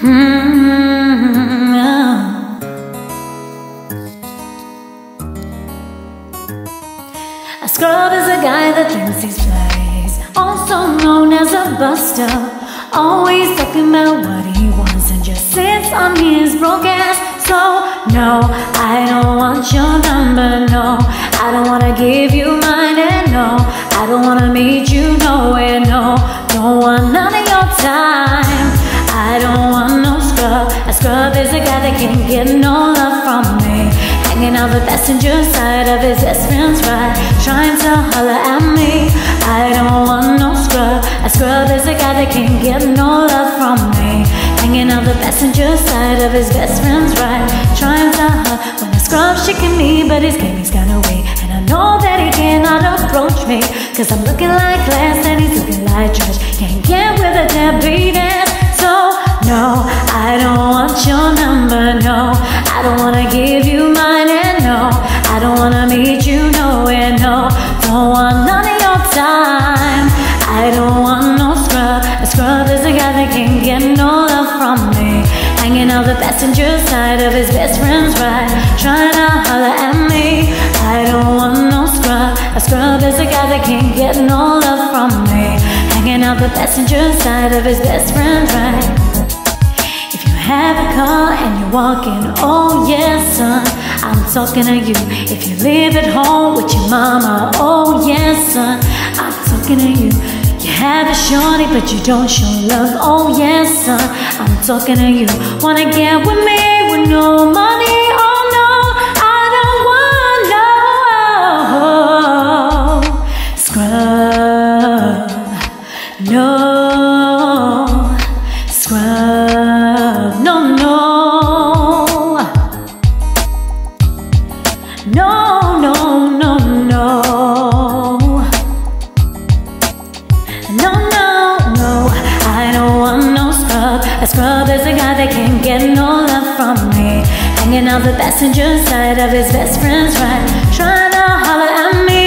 Mm-hmm. A scrub is a guy that thinks he's plays, also known as a buster. Always talking about what he wants and just sits on his broke ass. So, no, I don't want your number, no. I don't wanna give you mine, and no, I don't wanna meet you nowhere, no. Don't want none of your time. Scrub. Is a guy that can't get no love from me. Hanging out the passenger side of his best friend's ride, trying to holler at me. I don't want no scrub. A scrub is a guy that can't get no love from me. Hanging out the passenger side of his best friend's ride, trying to holler when a scrub shaking me, but his game he's gonna wait. And I know that he cannot approach me, cause I'm looking like glass and he's looking like trash. Can't get with a deadbeat number, no. I don't wanna give you mine, and no, I don't wanna meet you nowhere, no. Don't want none of your time. I don't want no scrub. A scrub is a guy that can't get no love from me. Hanging out the passenger side of his best friend's ride, trying to holler at me. I don't want no scrub. A scrub is a guy that can't get no love from me. Hanging out the passenger side of his best friend's ride. Walking, oh yes, son, I'm talking to you. If you live at home with your mama, oh yes, son, I'm talking to you. You have a shorty, but you don't show love, oh yes, son, I'm talking to you. Wanna get with me with no money, no, no, no, no. No, no, I don't want no scrub. A scrub is a guy that can't get no love from me. Hanging out the passenger side of his best friend's ride, trying to holler at me.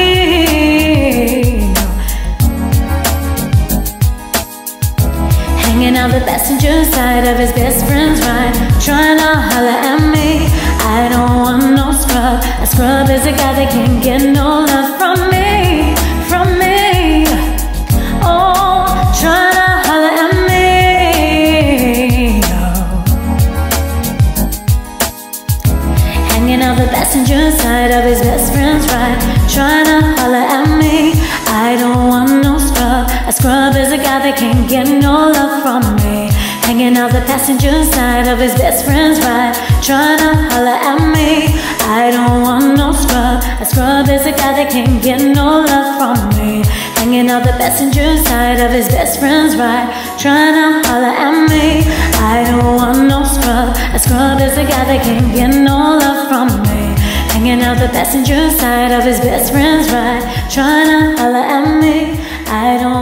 Hanging out the passenger side of his best friend's ride, trying to holler at me. I don't want no scrub. A scrub is a guy that can't get no love from me, from me. Oh, to holler at me. Oh. Hanging out the passenger side of his best friend's ride, trying to holler at me. I don't want no scrub. A scrub is a guy that can't get no love from me. Hanging out the passenger side of his best friend's ride, trying to holler at me. I don't want no scrub. A scrub is a guy that can't get no love from me. Hanging out the passenger side of his best friend's ride, trying to holler at me. I don't want no scrub. A scrub is a guy that can't get no love from me. Hanging out the passenger side of his best friend's ride, trying to holler at me. I don't